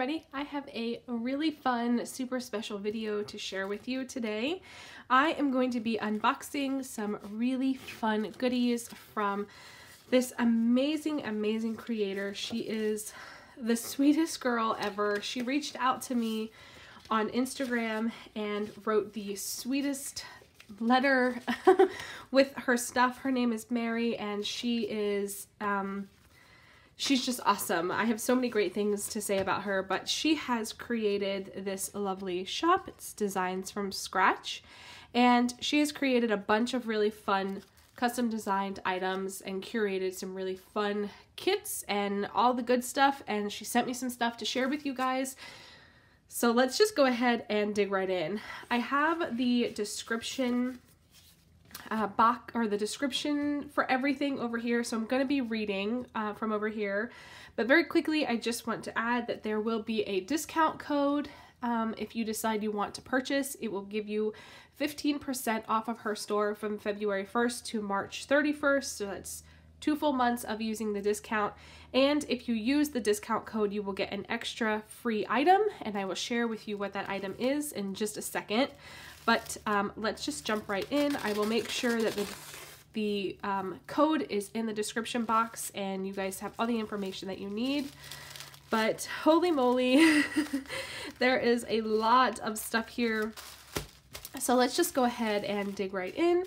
everybody. I have a really fun, super special video to share with you today. I am going to be unboxing some really fun goodies from this amazing, amazing creator. She is the sweetest girl ever. She reached out to me on Instagram and wrote the sweetest letter with her stuff. Her name is Mary and she is um, she's just awesome. I have so many great things to say about her, but she has created this lovely shop. It's designs from scratch. And she has created a bunch of really fun custom designed items and curated some really fun kits and all the good stuff. And she sent me some stuff to share with you guys. So let's just go ahead and dig right in. I have the description uh, box or the description for everything over here. So I'm going to be reading uh, from over here. But very quickly, I just want to add that there will be a discount code um, if you decide you want to purchase. It will give you 15% off of her store from February 1st to March 31st. So that's two full months of using the discount. And if you use the discount code, you will get an extra free item. And I will share with you what that item is in just a second. But um, let's just jump right in. I will make sure that the, the um, code is in the description box and you guys have all the information that you need. But holy moly, there is a lot of stuff here. So let's just go ahead and dig right in.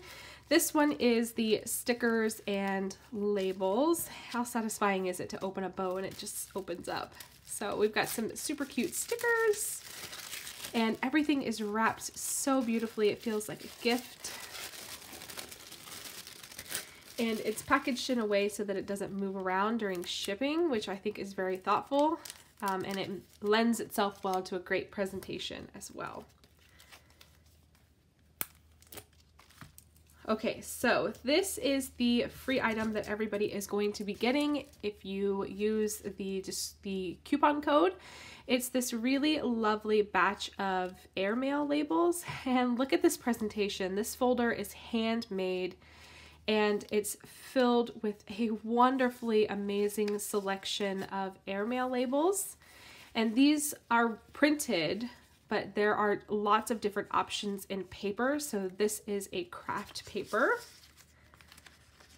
This one is the stickers and labels. How satisfying is it to open a bow and it just opens up? So we've got some super cute stickers and everything is wrapped so beautifully. It feels like a gift. And it's packaged in a way so that it doesn't move around during shipping, which I think is very thoughtful. Um, and it lends itself well to a great presentation as well. Okay, so this is the free item that everybody is going to be getting if you use the just the coupon code. It's this really lovely batch of airmail labels and look at this presentation. This folder is handmade and it's filled with a wonderfully amazing selection of airmail labels. And these are printed but there are lots of different options in paper. So this is a craft paper.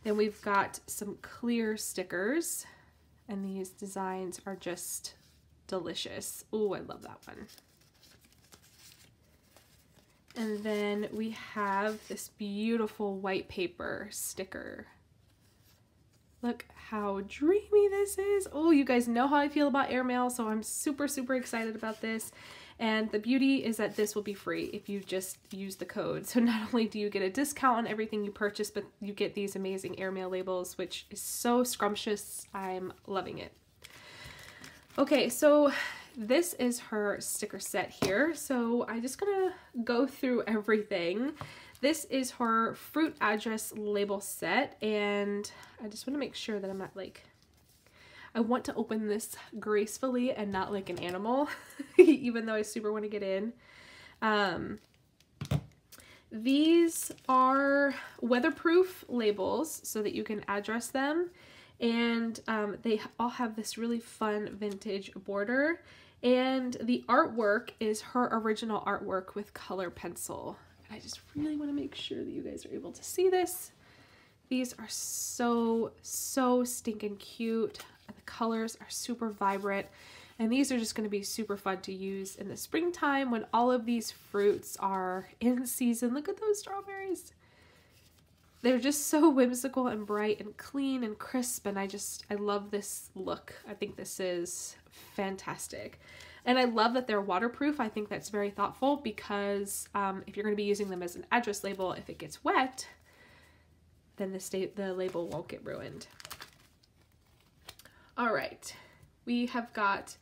Then we've got some clear stickers and these designs are just delicious. Oh, I love that one. And then we have this beautiful white paper sticker. Look how dreamy this is. Oh, you guys know how I feel about airmail, so I'm super, super excited about this. And the beauty is that this will be free if you just use the code. So not only do you get a discount on everything you purchase, but you get these amazing airmail labels, which is so scrumptious. I'm loving it. Okay, so this is her sticker set here. So I'm just gonna go through everything. This is her fruit address label set and I just wanna make sure that I'm not like I want to open this gracefully and not like an animal, even though I super want to get in. Um, these are weatherproof labels so that you can address them. And um, they all have this really fun vintage border. And the artwork is her original artwork with color pencil. And I just really want to make sure that you guys are able to see this. These are so, so stinking cute. The colors are super vibrant. And these are just going to be super fun to use in the springtime when all of these fruits are in season. Look at those strawberries. They're just so whimsical and bright and clean and crisp and I just, I love this look. I think this is fantastic. And I love that they're waterproof. I think that's very thoughtful because um, if you're going to be using them as an address label, if it gets wet, then the, state, the label won't get ruined. All right, we have got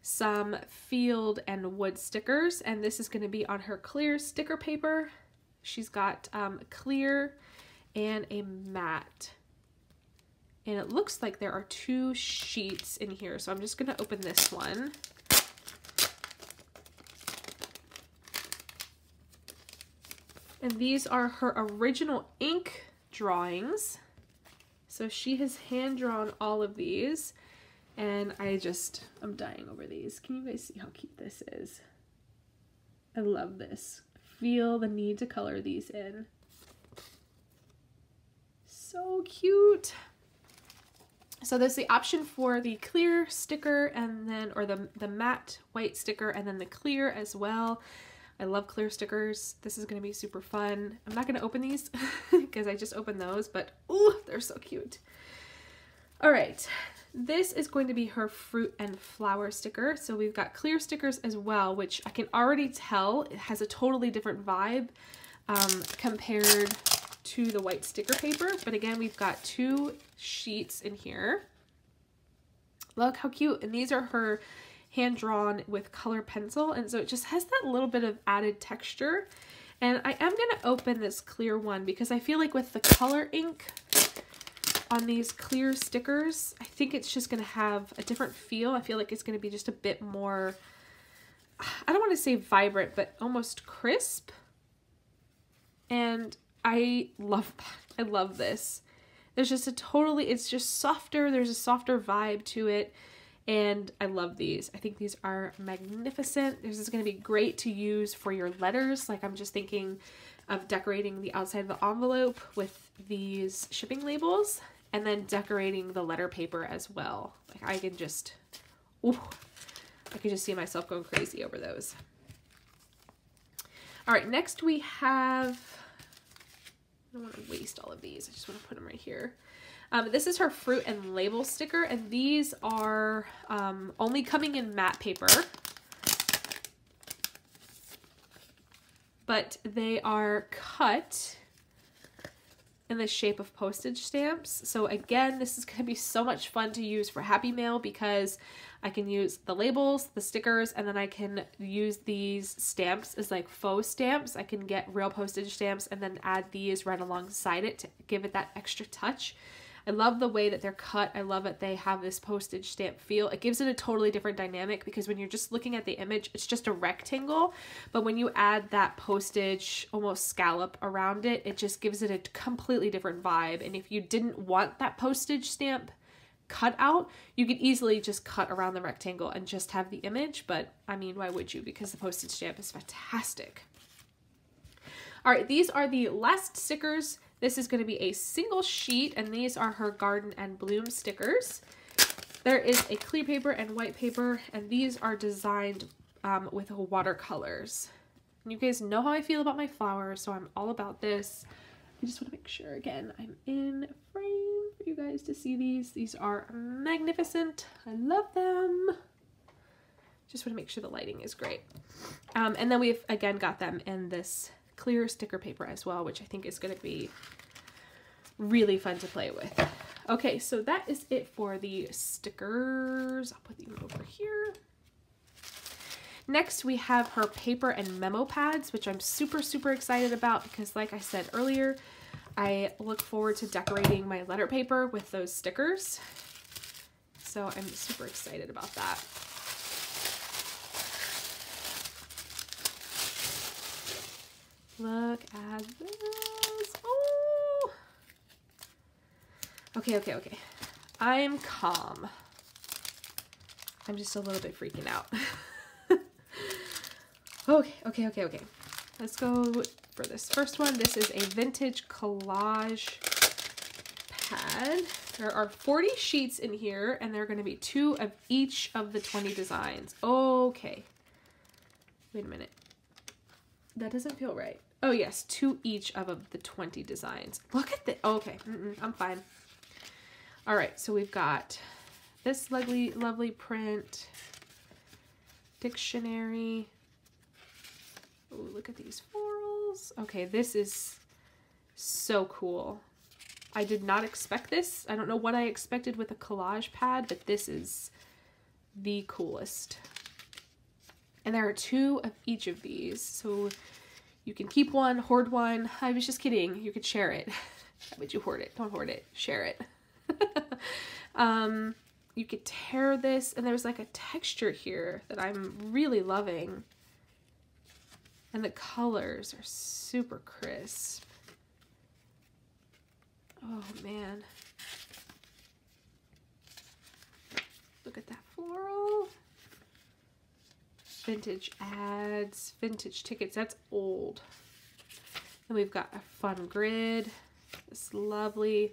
some field and wood stickers, and this is going to be on her clear sticker paper. She's got um, clear and a matte. And it looks like there are two sheets in here, so I'm just going to open this one. And these are her original ink drawings. So she has hand drawn all of these And I just, I'm dying over these. Can you guys see how cute this is? I love this. Feel the need to color these in. So cute. So there's the option for the clear sticker and then, or the, the matte white sticker and then the clear as well. I love clear stickers. This is going to be super fun. I'm not going to open these because I just opened those, but oh, they're so cute. All right, this is going to be her fruit and flower sticker. So we've got clear stickers as well, which I can already tell it has a totally different vibe um, compared to the white sticker paper. But again, we've got two sheets in here. Look how cute. And these are her hand drawn with color pencil. And so it just has that little bit of added texture. And I am going to open this clear one because I feel like with the color ink on these clear stickers, I think it's just going to have a different feel. I feel like it's going to be just a bit more, I don't want to say vibrant, but almost crisp. And I love that. I love this. There's just a totally, it's just softer. There's a softer vibe to it. And I love these. I think these are magnificent. This is going to be great to use for your letters. Like I'm just thinking of decorating the outside of the envelope with these shipping labels and then decorating the letter paper as well. Like I can just, ooh, I can just see myself going crazy over those. All right, next we have I don't want to waste all of these. I just want to put them right here. Um, this is her fruit and label sticker, and these are um, only coming in matte paper. But they are cut in the shape of postage stamps. So again, this is going to be so much fun to use for Happy Mail because I can use the labels, the stickers, and then I can use these stamps as like faux stamps. I can get real postage stamps and then add these right alongside it to give it that extra touch. I love the way that they're cut. I love that they have this postage stamp feel. It gives it a totally different dynamic because when you're just looking at the image, it's just a rectangle. But when you add that postage almost scallop around it, it just gives it a completely different vibe. And if you didn't want that postage stamp cut out, you could easily just cut around the rectangle and just have the image, but I mean, why would you? Because the postage stamp is fantastic. All right, these are the last stickers. This is gonna be a single sheet, and these are her garden and bloom stickers. There is a clear paper and white paper, and these are designed um, with watercolors. And you guys know how I feel about my flowers, so I'm all about this. I just want to make sure, again, I'm in frame for you guys to see these. These are magnificent. I love them. Just want to make sure the lighting is great. Um, and then we've, again, got them in this clear sticker paper as well, which I think is going to be really fun to play with. Okay, so that is it for the stickers. I'll put them over here. Next, we have her paper and memo pads, which I'm super, super excited about because like I said earlier, I look forward to decorating my letter paper with those stickers. So I'm super excited about that. Look at this. Oh! Okay, okay, okay. I'm calm. I'm just a little bit freaking out. okay, okay, okay, okay. Let's go for this first one. This is a vintage collage pad. There are 40 sheets in here, and there are going to be two of each of the 20 designs. Okay. Wait a minute. That doesn't feel right. Oh, yes, two each of, the 20 designs. Look at. Oh, okay, mm -mm, I'm fine. All right, so we've got this lovely, lovely print, dictionary. Oh, look at these Okay, this is so cool. I did not expect this. I don't know what I expected with a collage pad, but this is the coolest. And there are two of each of these. So you can keep one, hoard one. I was just kidding. You could share it. How would you hoard it? Don't hoard it. Share it. um, you could tear this, and there's like a texture here that I'm really loving. And the colors are super crisp. Oh man. Look at that floral. Vintage ads, vintage tickets. That's old. And we've got a fun grid, this lovely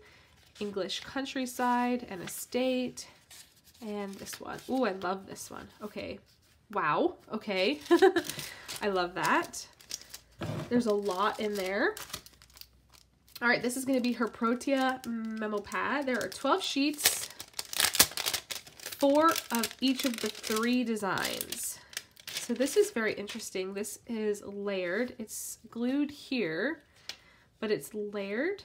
English countryside and estate, and this one. Oh, I love this one. Okay. Wow. Okay. I love that. There's a lot in there. All right, this is going to be her Protea memo pad. There are 12 sheets, four of each of the three designs. So this is very interesting. This is layered. It's glued here, but it's layered.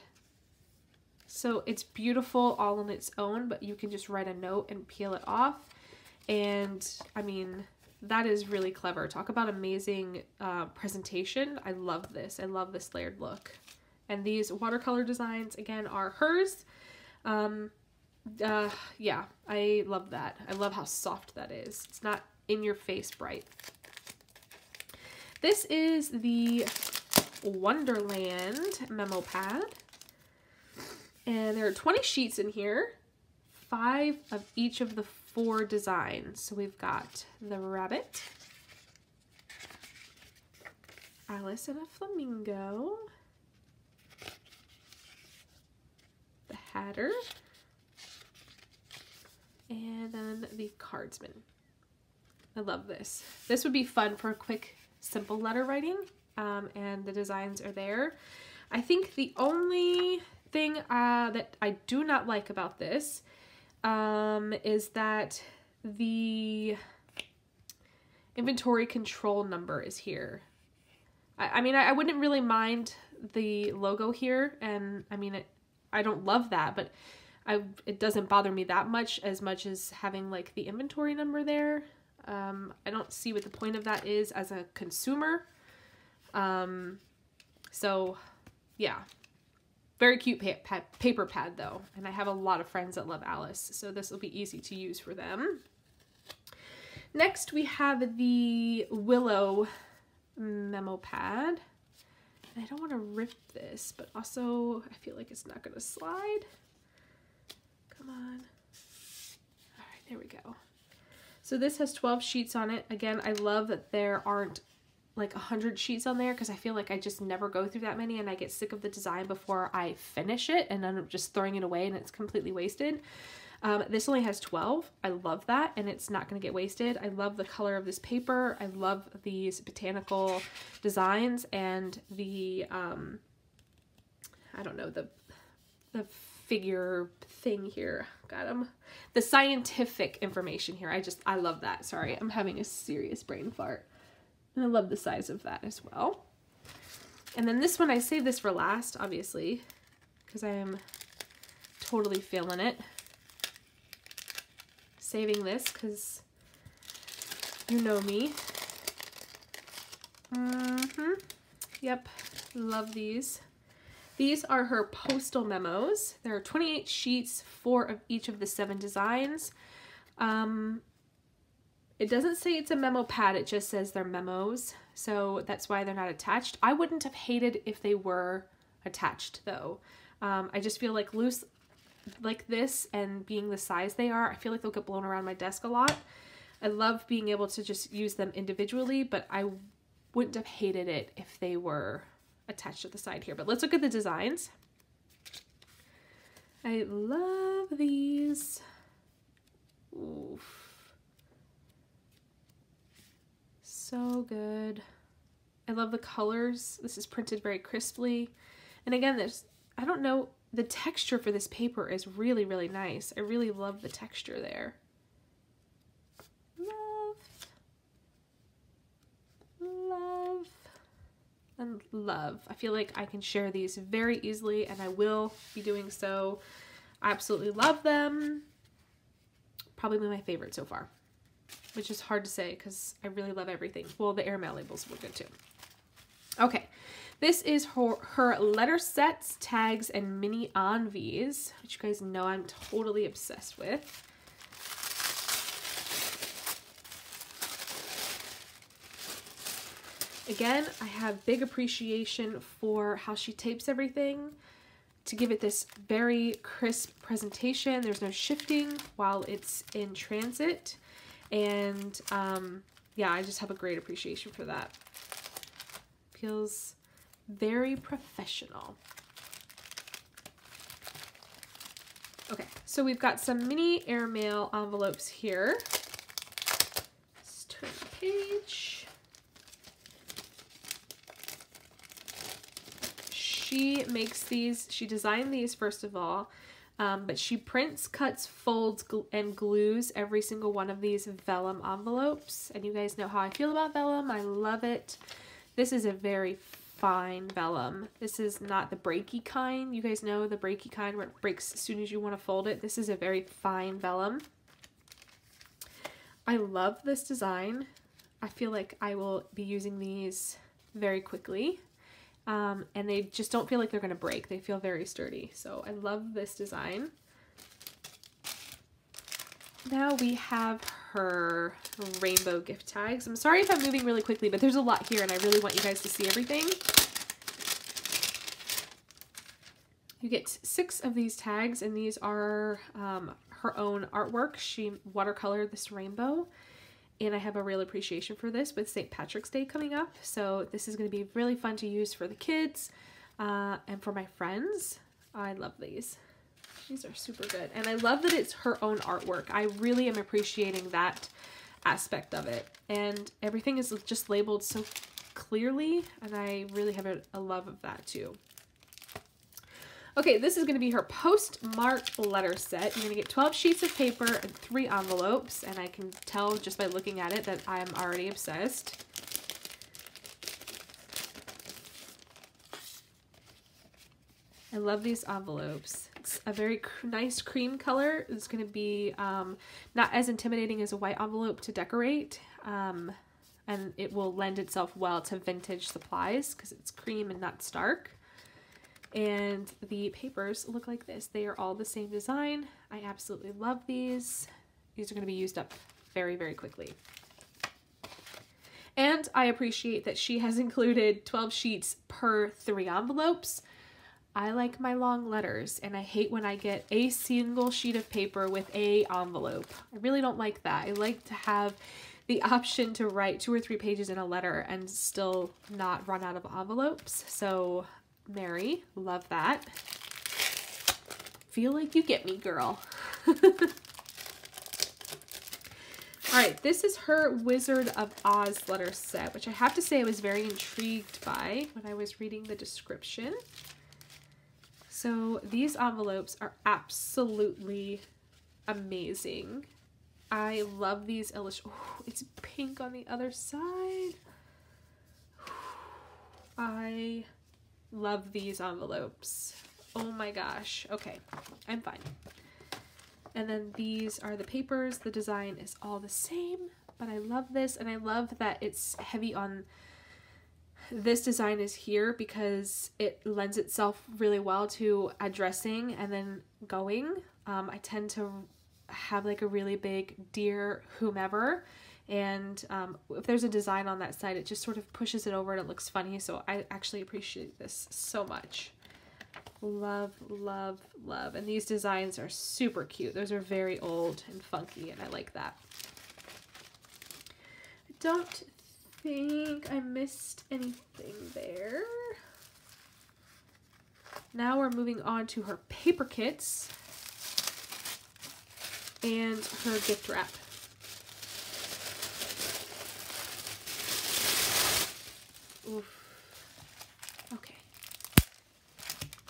So it's beautiful all on its own, but you can just write a note and peel it off. And I mean, that is really clever. Talk about amazing uh, presentation. I love this. I love this layered look. And these watercolor designs, again, are hers. Um, uh, yeah, I love that. I love how soft that is. It's not in your face bright. This is the Wonderland memo pad. And there are 20 sheets in here, five of each of the four designs. So we've got the rabbit, Alice and a flamingo, the Hatter, and then the Cardsman. I love this. This would be fun for a quick, simple letter writing, um, and the designs are there. I think the only thing uh, that I do not like about this um, is that the inventory control number is here. I, I mean, I, I, wouldn't really mind the logo here, and I mean, it, I don't love that, but I it doesn't bother me that much as much as having like the inventory number there. Um, I don't see what the point of that is as a consumer. Um, so yeah, very cute pa pa paper pad though, and I have a lot of friends that love Alice, so this will be easy to use for them. Next we have the Willow memo pad. And I don't want to rip this, but also I feel like it's not going to slide. Come on. All right, there we go. So this has 12 sheets on it. Again, I love that there aren't like a hundred sheets on there because I feel like I just never go through that many and I get sick of the design before I finish it and then I'm just throwing it away and it's completely wasted. Um, this only has 12. I love that and it's not going to get wasted. I love the color of this paper. I love these botanical designs and the, um, I don't know, the, the figure thing here. Got them. The scientific information here. I just, I love that. Sorry, I'm having a serious brain fart. And I love the size of that as well. And then this one, I saved this for last, obviously, because I am totally feeling it. Saving this because you know me. Mm-hmm. Yep, love these. These are her postal memos. There are 28 sheets, four of each of the seven designs. Um, it doesn't say it's a memo pad, it just says they're memos, so that's why they're not attached. I wouldn't have hated if they were attached though. Um, I just feel like loose like this and being the size they are, I feel like they'll get blown around my desk a lot. I love being able to just use them individually, but I wouldn't have hated it if they were attached to the side here. But let's look at the designs. I love these. Oof. So good. I love the colors. This is printed very crisply. And again, there's, I don't know, the texture for this paper is really, really nice. I really love the texture there. Love. Love. And love. I feel like I can share these very easily and I will be doing so. I absolutely love them. Probably my favorite so far which is hard to say because I really love everything. Well, the airmail labels were good too. Okay, this is her, her letter sets, tags, and mini envies, which you guys know I'm totally obsessed with. Again, I have big appreciation for how she tapes everything to give it this very crisp presentation. There's no shifting while it's in transit. And um, yeah, I just have a great appreciation for that. Feels very professional. Okay, so we've got some mini airmail envelopes here. Let's turn the page. She makes these, she designed these first of all, um, but she prints, cuts, folds, gl and glues every single one of these vellum envelopes. And you guys know how I feel about vellum. I love it. This is a very fine vellum. This is not the breaky kind. You guys know the breaky kind where it breaks as soon as you want to fold it. This is a very fine vellum. I love this design. I feel like I will be using these very quickly. Um, and they just don't feel like they're going to break. They feel very sturdy. So I love this design. Now we have her rainbow gift tags. I'm sorry if I'm moving really quickly, but there's a lot here and I really want you guys to see everything. You get six of these tags and these are um, her own artwork. She watercolored this rainbow and I have a real appreciation for this with St. Patrick's Day coming up. So this is going to be really fun to use for the kids uh, and for my friends. I love these. These are super good. And I love that it's her own artwork. I really am appreciating that aspect of it. And everything is just labeled so clearly, and I really have a, a love of that too. Okay, this is going to be her postmarked letter set. You're going to get 12 sheets of paper and three envelopes, and I can tell just by looking at it that I'm already obsessed. I love these envelopes. It's a very cr nice cream color. It's going to be um, not as intimidating as a white envelope to decorate. Um, and it will lend itself well to vintage supplies because it's cream and not stark. And the papers look like this. They are all the same design. I absolutely love these. These are going to be used up very, very quickly. And I appreciate that she has included 12 sheets per three envelopes. I like my long letters and I hate when I get a single sheet of paper with a envelope. I really don't like that. I like to have the option to write two or three pages in a letter and still not run out of envelopes. So Mary, love that. Feel like you get me, girl. All right, this is her Wizard of Oz letter set, which I have to say I was very intrigued by when I was reading the description. So these envelopes are absolutely amazing. I love these illustrations. It's pink on the other side. I love these envelopes. Oh my gosh. Okay, I'm fine. And then these are the papers. The design is all the same, but I love this. And I love that it's heavy on this design is here because it lends itself really well to addressing and then going. Um, I tend to have like a really big dear whomever and um, if there's a design on that side it just sort of pushes it over and it looks funny so I actually appreciate this so much. Love, love, love. And these designs are super cute. Those are very old and funky and I like that. I don't think I missed anything there. Now we're moving on to her paper kits and her gift wrap. Oof. Okay.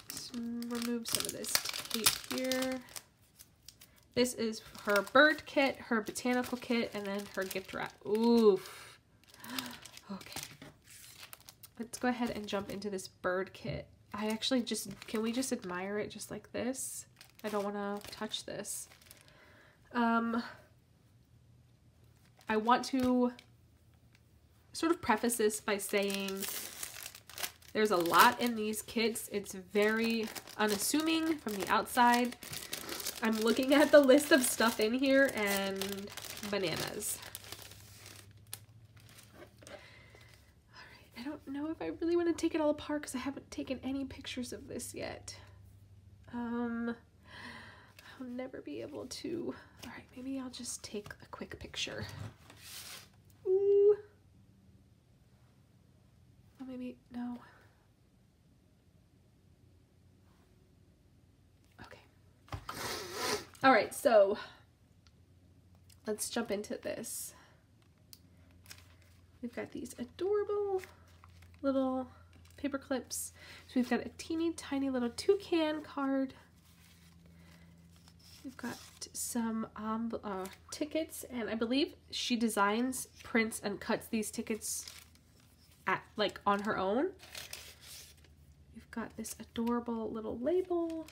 Let's remove some of this tape here. This is her bird kit, her botanical kit, and then her gift wrap. Oof. Okay. Let's go ahead and jump into this bird kit. I actually just, can we just admire it just like this? I don't want to touch this. Um, I want to sort of preface this by saying there's a lot in these kits. It's very unassuming from the outside. I'm looking at the list of stuff in here and bananas. Alright, I don't know if I really want to take it all apart because I haven't taken any pictures of this yet. Um, I'll never be able to. All right, maybe I'll just take a quick picture. Ooh. Oh, maybe, no. Okay. All right, so let's jump into this. We've got these adorable little paper clips. So we've got a teeny tiny little toucan card. We've got some um, uh, tickets and I believe she designs, prints, and cuts these tickets at like on her own. We've got this adorable little label.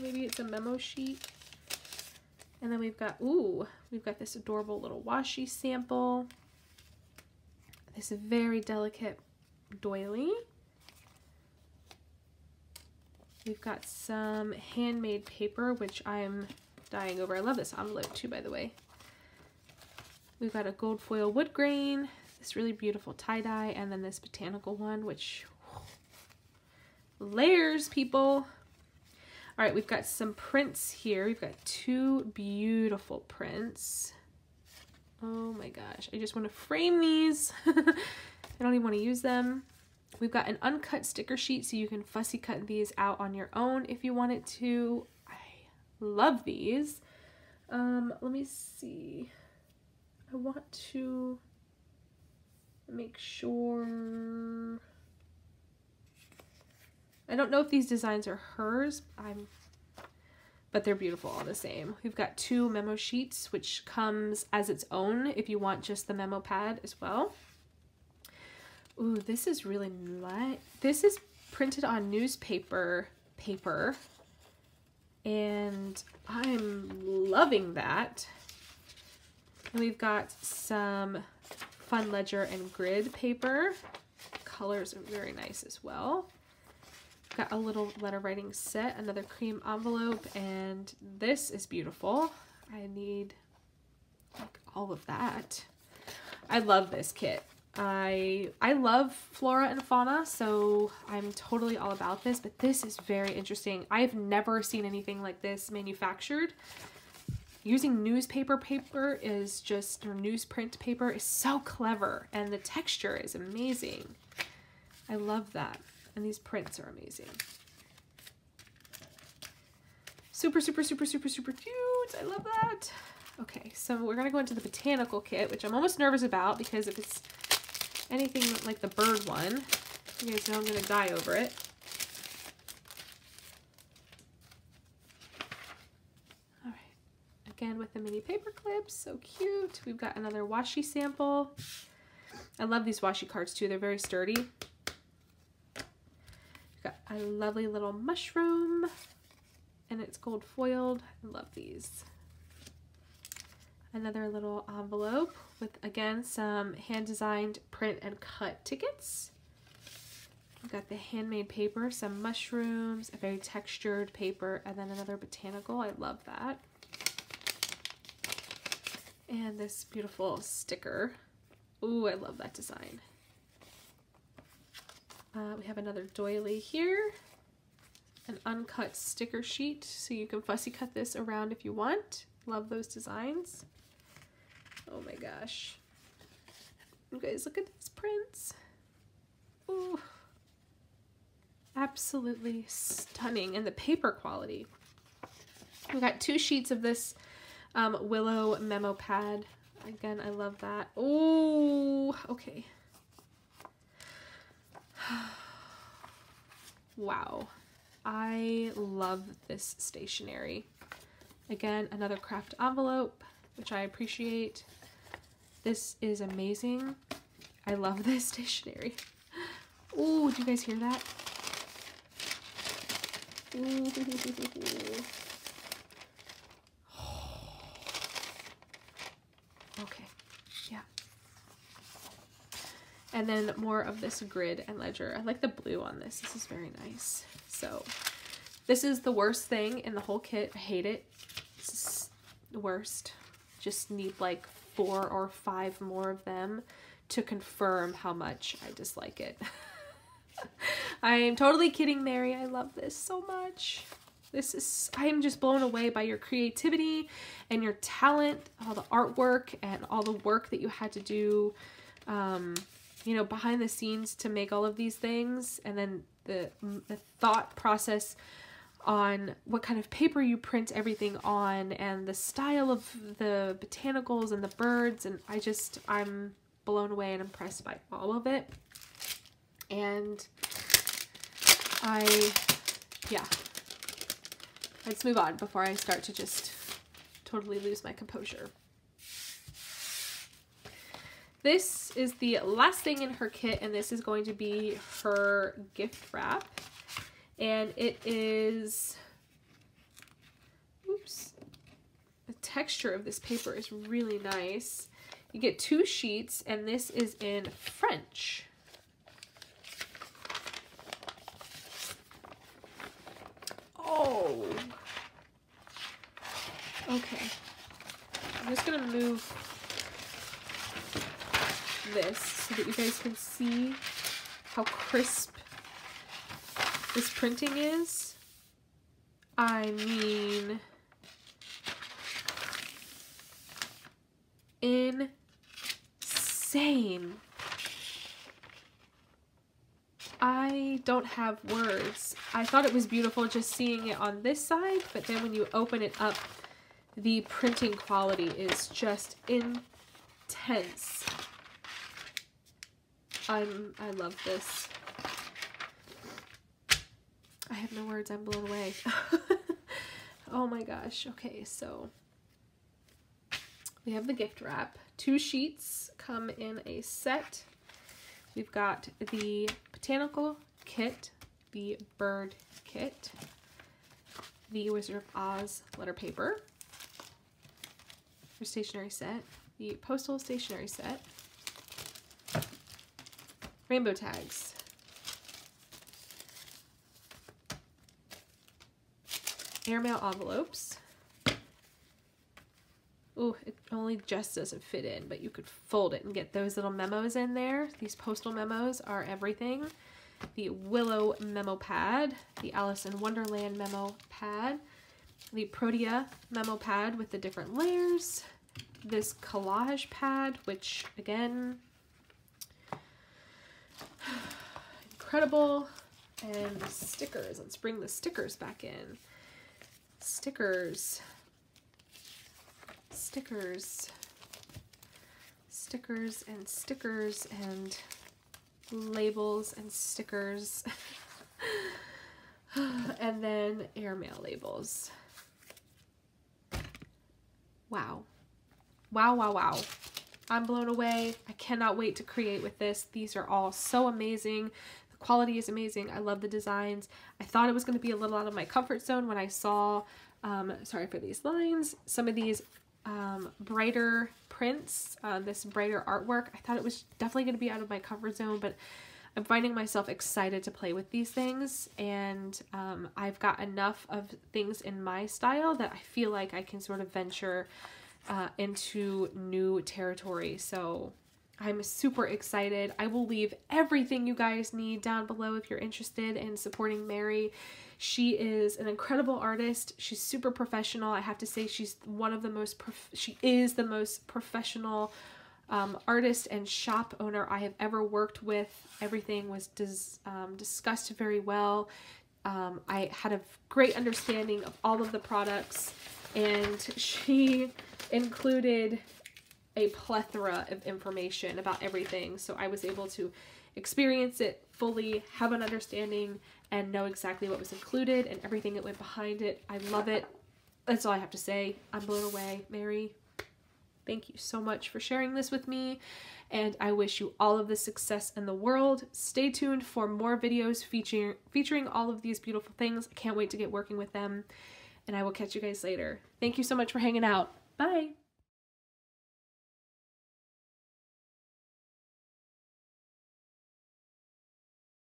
Maybe it's a memo sheet. And then we've got, ooh, we've got this adorable little washi sample. This very delicate doily. We've got some handmade paper, which I'm dying over. I love this envelope too, by the way. We've got a gold foil wood grain, this really beautiful tie-dye, and then this botanical one, which layers, people. All right, we've got some prints here. We've got two beautiful prints. Oh my gosh, I just want to frame these. I don't even want to use them. We've got an uncut sticker sheet so you can fussy cut these out on your own if you wanted to. I love these. Um, let me see. I want to make sure. I don't know if these designs are hers. I'm but they're beautiful all the same. We've got two memo sheets, which comes as its own if you want just the memo pad as well. Ooh, this is really nice. This is printed on newspaper paper. And I'm loving that. And we've got some fun ledger and grid paper. Colors are very nice as well. Got a little letter writing set, another cream envelope, and this is beautiful. I need like all of that. I love this kit. I I love flora and fauna, so I'm totally all about this, but this is very interesting. I've never seen anything like this manufactured. Using newspaper paper is just, or newsprint paper is so clever, and the texture is amazing. I love that, and these prints are amazing. Super, super, super, super, super cute. I love that. Okay, so we're gonna go into the botanical kit, which I'm almost nervous about because if it's anything like the bird one. You guys know I'm to die over it. All right, again with the mini paper clips, so cute. We've got another washi sample. I love these washi cards too, they're very sturdy. We've got a lovely little mushroom and it's gold foiled. I love these another little envelope with again some hand designed print and cut tickets. We've got the handmade paper, some mushrooms, a very textured paper, and then another botanical. I love that. And this beautiful sticker. Ooh, I love that design. Uh, we have another doily here. An uncut sticker sheet, so you can fussy cut this around if you want. Love those designs. Oh my gosh. You guys, look at these prints. Ooh. Absolutely stunning. And the paper quality. We got two sheets of this um, Willow memo pad. Again, I love that. Oh, okay. wow. I love this stationery. Again, another craft envelope, which I appreciate. This is amazing. I love this stationery. Ooh, do you guys hear that? Ooh. Okay, yeah. And then more of this grid and ledger. I like the blue on this. This is very nice. So this is the worst thing in the whole kit. I hate it. This is the worst. Just need like four or five more of them to confirm how much I dislike it. I'm totally kidding, Mary. I love this so much. This is, I'm just blown away by your creativity and your talent, all the artwork and all the work that you had to do, um, you know, behind the scenes to make all of these things. And then the, the thought process on what kind of paper you print everything on and the style of the botanicals and the birds. And I just, I'm blown away and impressed by all of it. And I, yeah, let's move on before I start to just totally lose my composure. This is the last thing in her kit, and this is going to be her gift wrap. And it is, oops, the texture of this paper is really nice. You get two sheets, and this is in French. Oh. Okay. I'm just going to move this so that you guys can see how crisp this printing is. I mean, insane. I don't have words. I thought it was beautiful just seeing it on this side, but then when you open it up, the printing quality is just intense. I'm, I love this. I have no words, I'm blown away. oh my gosh, okay, so we have the gift wrap. Two sheets come in a set. We've got the botanical kit, the bird kit, the Wizard of Oz letter paper, for stationery set, the postal stationery set, rainbow tags, airmail envelopes. Ooh, it only just doesn't fit in, but you could fold it and get those little memos in there. These postal memos are everything. The Willow memo pad, the Alice in Wonderland memo pad, the Protea memo pad with the different layers, this collage pad, which again, incredible, and the stickers. Let's bring the stickers back in. Stickers stickers, stickers and stickers and labels and stickers. and then airmail labels. Wow. Wow, wow, wow. I'm blown away. I cannot wait to create with this. These are all so amazing. The quality is amazing. I love the designs. I thought it was going to be a little out of my comfort zone when I saw, um, sorry for these lines, some of these um, brighter prints, uh, this brighter artwork. I thought it was definitely going to be out of my comfort zone, but I'm finding myself excited to play with these things and um, I've got enough of things in my style that I feel like I can sort of venture uh, into new territory. So I'm super excited. I will leave everything you guys need down below if you're interested in supporting Mary. She is an incredible artist. She's super professional. I have to say she's one of the most, she is the most professional um, artist and shop owner I have ever worked with. Everything was dis um, discussed very well. Um, I had a great understanding of all of the products and she included a plethora of information about everything. So I was able to experience it fully, have an understanding, and know exactly what was included and everything that went behind it. I love it. That's all I have to say. I'm blown away. Mary, thank you so much for sharing this with me. And I wish you all of the success in the world. Stay tuned for more videos featuring, featuring all of these beautiful things. I can't wait to get working with them. And I will catch you guys later. Thank you so much for hanging out. Bye.